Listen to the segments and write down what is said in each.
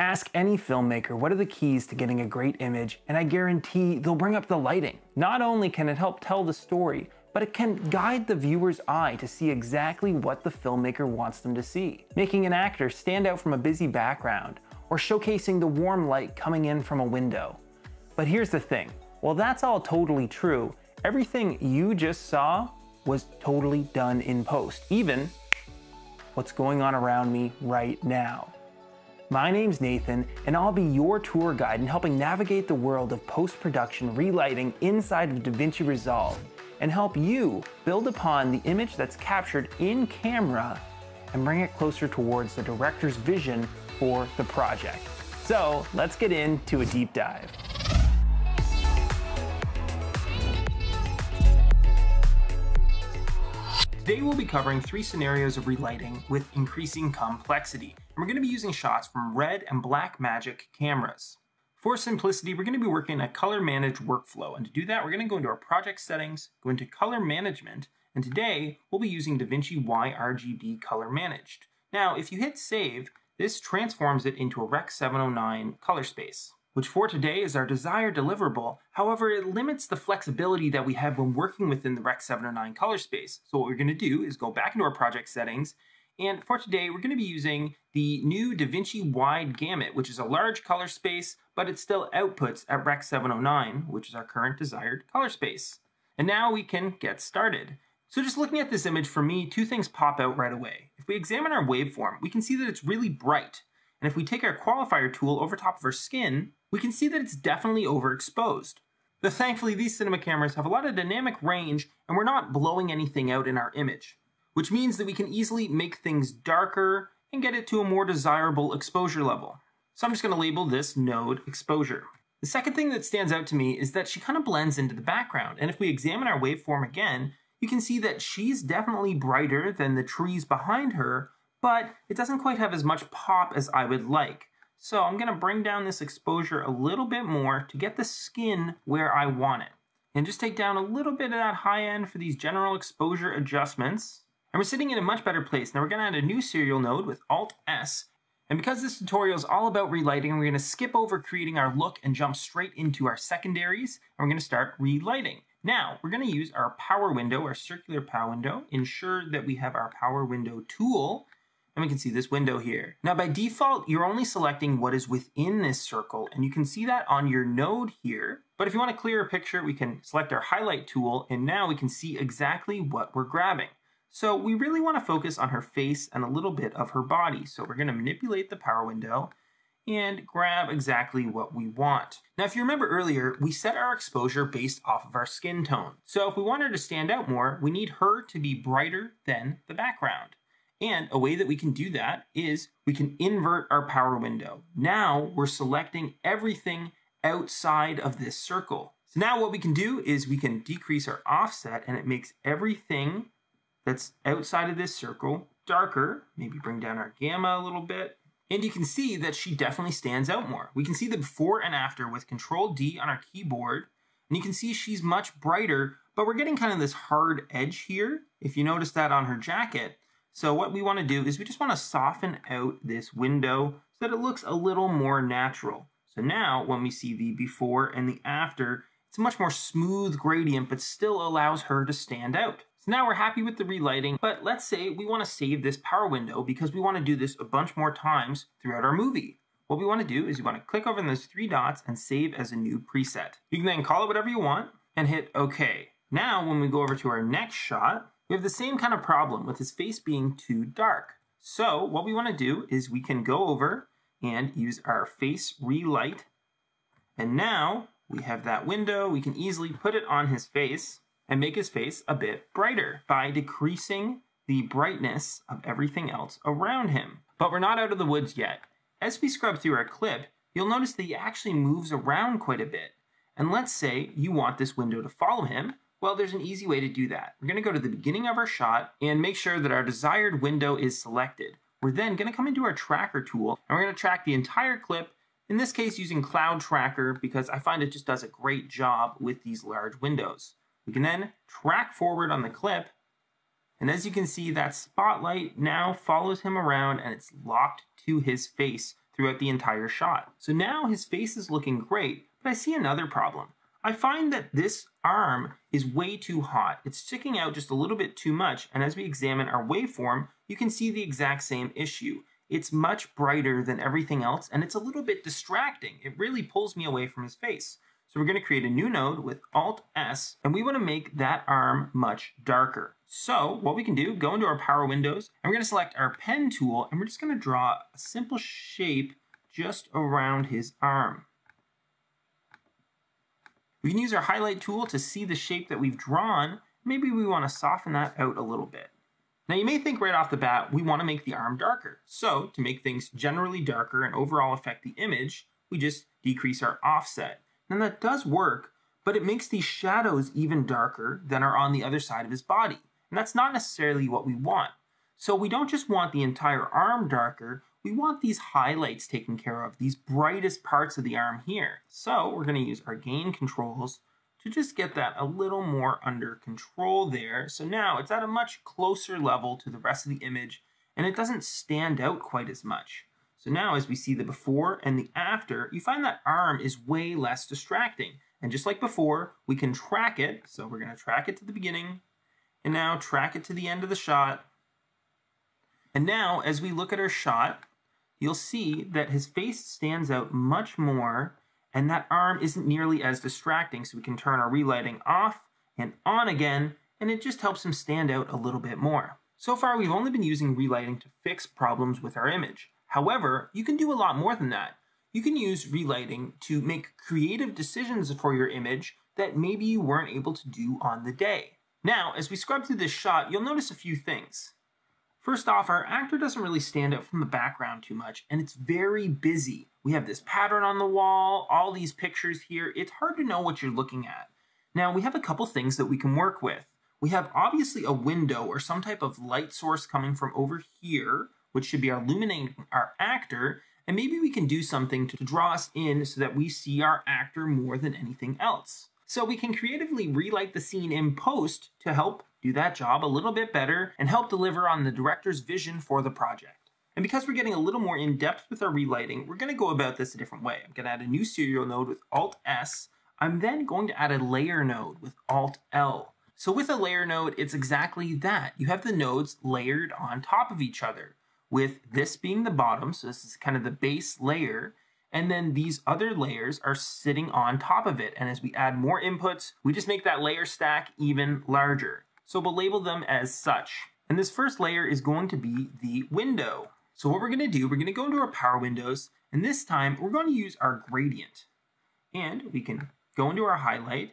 Ask any filmmaker what are the keys to getting a great image, and I guarantee they'll bring up the lighting. Not only can it help tell the story, but it can guide the viewer's eye to see exactly what the filmmaker wants them to see, making an actor stand out from a busy background, or showcasing the warm light coming in from a window. But here's the thing while that's all totally true, everything you just saw was totally done in post, even what's going on around me right now. My name's Nathan, and I'll be your tour guide in helping navigate the world of post production relighting inside of DaVinci Resolve and help you build upon the image that's captured in camera and bring it closer towards the director's vision for the project. So let's get into a deep dive. Today we'll be covering three scenarios of relighting with increasing complexity, and we're going to be using shots from red and Blackmagic cameras. For simplicity, we're going to be working a color managed workflow, and to do that, we're going to go into our project settings, go into color management, and today we'll be using DaVinci Y RGB Color Managed. Now, if you hit save, this transforms it into a Rec 709 color space which for today is our desired deliverable. However, it limits the flexibility that we have when working within the Rec 709 color space. So what we're going to do is go back into our project settings, and for today, we're going to be using the new DaVinci Wide Gamut, which is a large color space, but it still outputs at Rec 709, which is our current desired color space. And now we can get started. So just looking at this image, for me, two things pop out right away. If we examine our waveform, we can see that it's really bright. And if we take our qualifier tool over top of our skin, we can see that it's definitely overexposed. But thankfully, these cinema cameras have a lot of dynamic range and we're not blowing anything out in our image, which means that we can easily make things darker and get it to a more desirable exposure level. So I'm just going to label this node exposure. The second thing that stands out to me is that she kind of blends into the background, and if we examine our waveform again, you can see that she's definitely brighter than the trees behind her, but it doesn't quite have as much pop as I would like. So I'm going to bring down this exposure a little bit more to get the skin where I want it. And just take down a little bit of that high end for these general exposure adjustments. And we're sitting in a much better place. Now we're going to add a new serial node with Alt S. And because this tutorial is all about relighting, we're going to skip over creating our look and jump straight into our secondaries. And we're going to start relighting. Now, we're going to use our power window, our circular power window, ensure that we have our power window tool, and we can see this window here. Now by default, you're only selecting what is within this circle, and you can see that on your node here. But if you want a clearer picture, we can select our highlight tool, and now we can see exactly what we're grabbing. So we really want to focus on her face and a little bit of her body. So we're going to manipulate the power window and grab exactly what we want. Now, if you remember earlier, we set our exposure based off of our skin tone. So if we want her to stand out more, we need her to be brighter than the background. And a way that we can do that is we can invert our power window. Now we're selecting everything outside of this circle. So now what we can do is we can decrease our offset and it makes everything that's outside of this circle darker. Maybe bring down our gamma a little bit. And you can see that she definitely stands out more. We can see the before and after with Control D on our keyboard. And you can see she's much brighter, but we're getting kind of this hard edge here. If you notice that on her jacket, so what we want to do is we just want to soften out this window so that it looks a little more natural. So now when we see the before and the after, it's a much more smooth gradient, but still allows her to stand out. Now we're happy with the relighting, but let's say we want to save this power window because we want to do this a bunch more times throughout our movie. What we want to do is you want to click over in those three dots and save as a new preset. You can then call it whatever you want and hit OK. Now when we go over to our next shot, we have the same kind of problem with his face being too dark. So what we want to do is we can go over and use our face relight. And now we have that window. We can easily put it on his face and make his face a bit brighter by decreasing the brightness of everything else around him. But we're not out of the woods yet. As we scrub through our clip, you'll notice that he actually moves around quite a bit. And let's say you want this window to follow him, well, there's an easy way to do that. We're going to go to the beginning of our shot and make sure that our desired window is selected. We're then going to come into our tracker tool and we're to track the entire clip, in this case using Cloud Tracker because I find it just does a great job with these large windows. We can then track forward on the clip and as you can see that spotlight now follows him around and it's locked to his face throughout the entire shot. So now his face is looking great, but I see another problem. I find that this arm is way too hot. It's sticking out just a little bit too much, and as we examine our waveform, you can see the exact same issue. It's much brighter than everything else, and it's a little bit distracting. It really pulls me away from his face. So we're going to create a new node with Alt-S, and we want to make that arm much darker. So what we can do, go into our power windows, and we're going to select our pen tool, and we're just going to draw a simple shape just around his arm. We can use our highlight tool to see the shape that we've drawn. Maybe we want to soften that out a little bit. Now you may think right off the bat, we want to make the arm darker. So to make things generally darker and overall affect the image, we just decrease our offset. And that does work, but it makes these shadows even darker than are on the other side of his body. And that's not necessarily what we want. So we don't just want the entire arm darker, we want these highlights taken care of, these brightest parts of the arm here. So we're going to use our gain controls to just get that a little more under control there. So now it's at a much closer level to the rest of the image and it doesn't stand out quite as much. So now as we see the before and the after, you find that arm is way less distracting. And just like before, we can track it. So we're going to track it to the beginning and now track it to the end of the shot. And now as we look at our shot, you'll see that his face stands out much more and that arm isn't nearly as distracting so we can turn our relighting off and on again and it just helps him stand out a little bit more. So far we've only been using relighting to fix problems with our image. However, you can do a lot more than that. You can use relighting to make creative decisions for your image that maybe you weren't able to do on the day. Now, as we scrub through this shot, you'll notice a few things. First off, our actor doesn't really stand out from the background too much, and it's very busy. We have this pattern on the wall, all these pictures here. It's hard to know what you're looking at. Now, we have a couple things that we can work with. We have obviously a window or some type of light source coming from over here, which should be our illuminating our actor, and maybe we can do something to draw us in so that we see our actor more than anything else. So we can creatively relight the scene in post to help do that job a little bit better, and help deliver on the director's vision for the project. And because we're getting a little more in depth with our relighting, we're going to go about this a different way. I'm to add a new serial node with Alt S. I'm then going to add a layer node with Alt L. So with a layer node, it's exactly that. You have the nodes layered on top of each other, with this being the bottom, so this is kind of the base layer, and then these other layers are sitting on top of it. And as we add more inputs, we just make that layer stack even larger so we'll label them as such. And this first layer is going to be the window. So what we're going to do, we're going to go into our power windows, and this time we're going to use our gradient. And we can go into our highlight,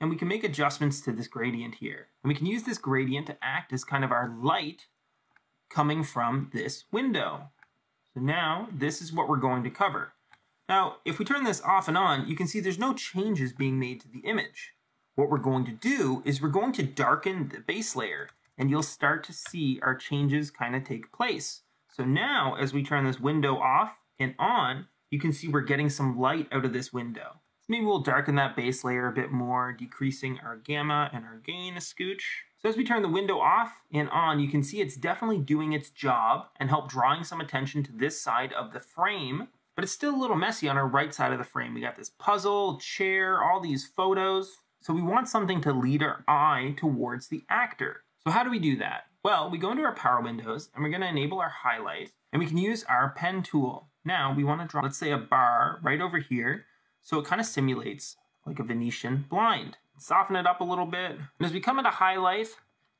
and we can make adjustments to this gradient here. And we can use this gradient to act as kind of our light coming from this window. So now this is what we're going to cover. Now, if we turn this off and on, you can see there's no changes being made to the image what we're going to do is we're going to darken the base layer and you'll start to see our changes kind of take place. So now as we turn this window off and on, you can see we're getting some light out of this window. Maybe we'll darken that base layer a bit more, decreasing our gamma and our gain a scooch. So as we turn the window off and on, you can see it's definitely doing its job and help drawing some attention to this side of the frame, but it's still a little messy on our right side of the frame. We got this puzzle, chair, all these photos. So we want something to lead our eye towards the actor. So how do we do that? Well, we go into our power windows and we're going to enable our highlight and we can use our pen tool. Now we want to draw, let's say a bar right over here. So it kind of simulates like a Venetian blind. Soften it up a little bit. And as we come into highlight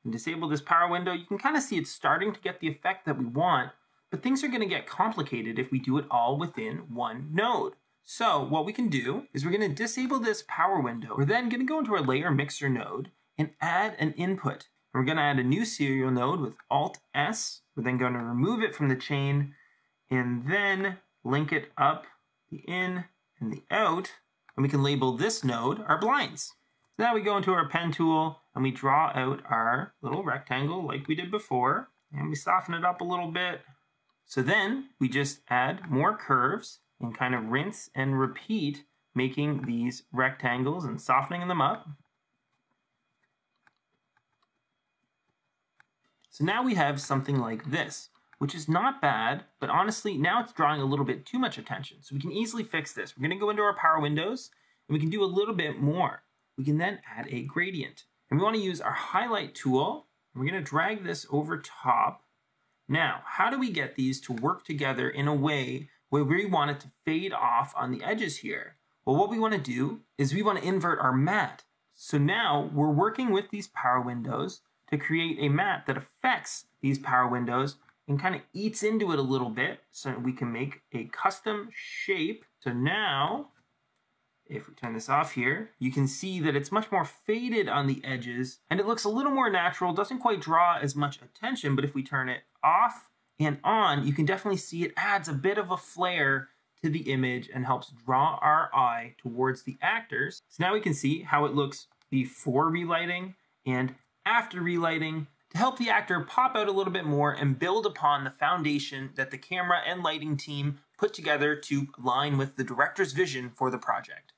and disable this power window, you can kind of see it's starting to get the effect that we want, but things are going to get complicated if we do it all within one node. So what we can do is we're going to disable this power window. We're then going to go into our layer mixer node and add an input. And we're going to add a new serial node with Alt S. We're then going to remove it from the chain and then link it up the in and the out. And we can label this node our blinds. So now we go into our pen tool and we draw out our little rectangle like we did before. And we soften it up a little bit. So then we just add more curves and kind of rinse and repeat making these rectangles and softening them up. So now we have something like this. which is not bad, but honestly, now it's drawing a little bit too much attention. So we can easily fix this. We're gonna go into our power windows and we can do a little bit more. We can then add a gradient. And we wanna use our highlight tool. We're gonna drag this over top. Now, how do we get these to work together in a way where we want it to fade off on the edges here? Well, what we wanna do is we wanna invert our matte. So now we're working with these power windows to create a matte that affects these power windows and kind of eats into it a little bit so we can make a custom shape. So now, if we turn this off here, you can see that it's much more faded on the edges and it looks a little more natural, doesn't quite draw as much attention, but if we turn it off and on, you can definitely see it adds a bit of a flare to the image and helps draw our eye towards the actors. So now we can see how it looks before relighting and after relighting to help the actor pop out a little bit more and build upon the foundation that the camera and lighting team put together to align with the director's vision for the project.